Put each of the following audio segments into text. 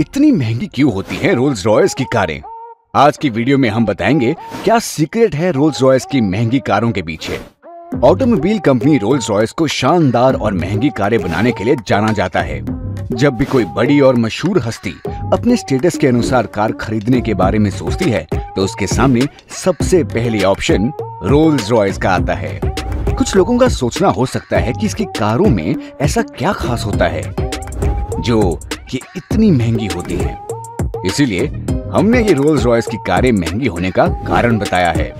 इतनी महँगी क्यों होती हैं रोल्स रॉयस की कारें? आज की वीडियो में हम बताएँगे, क्या सीक्रेट है रोल्स रॉयस की महँगी कारों के पीछे? ऑटोमोबाइल कंपनी रोल्स रॉयस को शानदार और महँगी कारें बनाने के लिए जाना जाता है। जब भी कोई बड़ी और मशहूर हस्ती अपने स्टेटस के अनुसार कार खरीदने के बारे में सोचती है तो उसके सामने सबसे पहले ऑप्शन रोल्स रॉयस का आता है। कुछ लोगों का सोचना हो सकता है कि इसकी कारों में ऐसा क्या खास होता है। जो ये इतनी महँगी होती हैं। इसीलिए हमने ये रोल्स रॉयस की कारें महँगी होने का कारण बताया है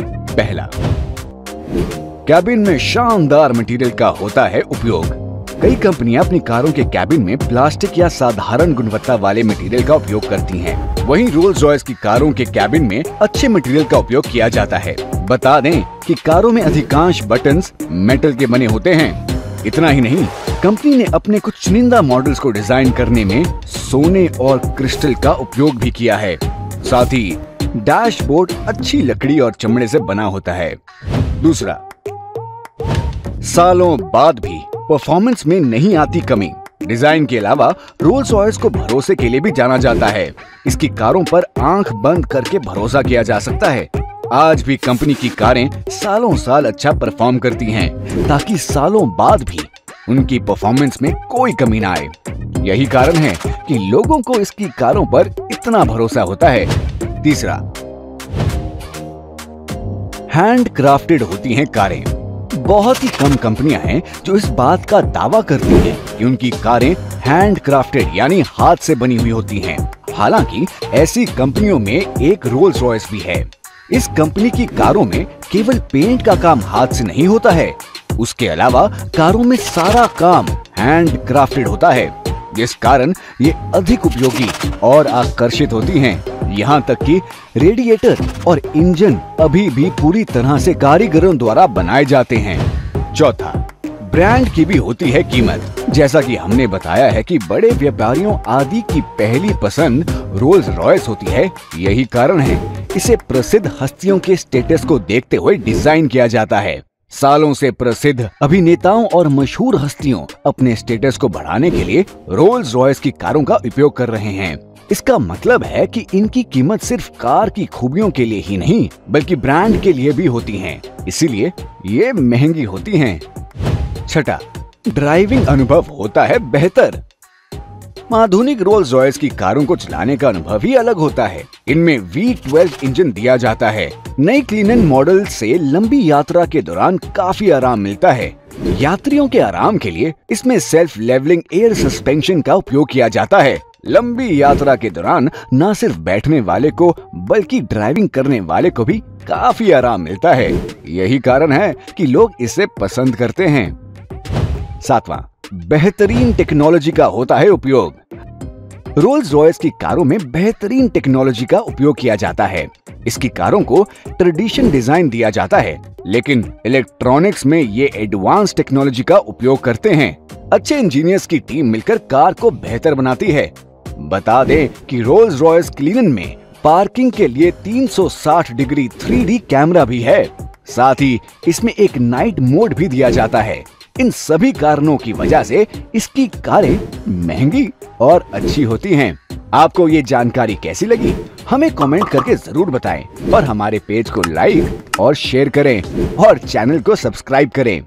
पहला कैबिन में शानदार मटेरियल का होता है उपयोग कई कंपनियाँ अपनी कारों के कैबिन में प्लास्टिक या साधारण गुणवत्ता वाले मटेरियल का उपयोग करती हैं। वहीं रोल्स रॉयस की कारों के कैबिन में अच्छे मटेरियल का उपयोग किया जाता है बता दें कि कारों में अधिकांश बटन्स मेटल के बने होते हैं इतना ही नहीं कंपनी ने अपने कुछ चुनिंदा मॉडल्स को डिज़ाइन करने में सोने और क्रिस्टल का उपयोग भी किया है। साथ ही, डैशबोर्ड अच्छी लकड़ी और चमड़े से बना होता है। दूसरा, सालों बाद भी परफॉर्मेंस में नहीं आती कमी। डिज़ाइन के अलावा रोल्स रॉयस को भरोसे के लिए भी जाना जाता है। इसकी कारों पर आँख बंद करके भरोसा किया जा सकता है। आज भी कंपनी की कारें सालों साल अच्छा परफॉर्म करती हैं, ताकि सालों बाद भी उनकी परफॉर्मेंस में कोई कमी ना आए। यही कारण है कि लोगों को इसकी कारों पर इतना भरोसा होता है। तीसरा हैंड क्राफ्टेड होती हैं कारें। बहुत ही कम कंपनियाँ हैं जो इस बात का दावा करती हैं कि उनकी कारें हैंड क्राफ्टेड यानी हाथ से बनी हुई होती हैं। हालाँकि, ऐसी कंपनियों में एक रोल्स रॉयस भी है। इस कंपनी की कारों में केवल पेंट का काम हाथ से नहीं होता है उसके अलावा कारों में सारा काम हैंड क्राफ्टेड होता है। जिस कारण ये अधिक उपयोगी और आकर्षित होती हैं। यहाँ तक कि रेडिएटर और इंजन अभी भी पूरी तरह से कारीगरों द्वारा बनाए जाते हैं। चौथा ब्रांड की भी होती है कीमत। जैसा कि हमने बताया है कि बड़े व्यापारियों आदि की पहली पसंद रोल्स रॉयस होती है। यही कारण है। इसे प्रसिद्ध हस्तियों के स्टेटस को देखते हुए डिज़ाइन किया जाता है। सालों से प्रसिद्ध अभिनेताओं और मशहूर हस्तियों अपने स्टेटस को बढ़ाने के लिए रोल्स रॉयस की कारों का उपयोग कर रहे हैं इसका मतलब है कि इनकी कीमत सिर्फ़ कार की खूबियों के लिए ही नहीं, बल्कि ब्रांड के लिए भी होती हैं। इसीलिए ये महँगी होती हैं। छठा ड्राइविंग अनुभव होता है बेहतर आधुनिक रोल्स रॉयस की कारों को चलाने का अनुभव ही अलग होता है। इनमें V12 इंजन दिया जाता है। नई क्लीनन मॉडल से लंबी यात्रा के दौरान काफ़ी आराम मिलता है। यात्रियों के आराम के लिए इसमें सेल्फ लेवलिंग एयर सस्पेंशन का उपयोग किया जाता है। लंबी यात्रा के दौरान न सिर्फ़ बैठने वाले को, बल्कि ड्राइविंग करने वाले को भी काफ़ी आराम मिलता है। यही कारण है कि लोग इसे पसंद करते हैं। सातवां बेहतरीन टेक्नोलॉजी का होता है उपयोग। रोल्स रॉयस की कारों में बेहतरीन टेक्नोलॉजी का उपयोग किया जाता है। इसकी कारों को ट्रेडिशन डिज़ाइन दिया जाता है, लेकिन इलेक्ट्रॉनिक्स में ये एडवांस टेक्नोलॉजी का उपयोग करते हैं। अच्छे इंजीनियर्स की टीम मिलकर कार को बेहतर बनाती है। बता दें कि रोल्स रॉयस क्लीनन में पार्किंग के लिए 360 डिग्री 3D कैमरा भी है। साथ ही इसमें एक नाइट मोड भी दिया जाता है। इन सभी कारणों की वजह से इसकी कारें महँगी और अच्छी होती हैं। आपको ये जानकारी कैसी लगी हमें कमेंट करके ज़रूर बताएँ और हमारे पेज को लाइक और शेयर करें और चैनल को सब्सक्राइब करें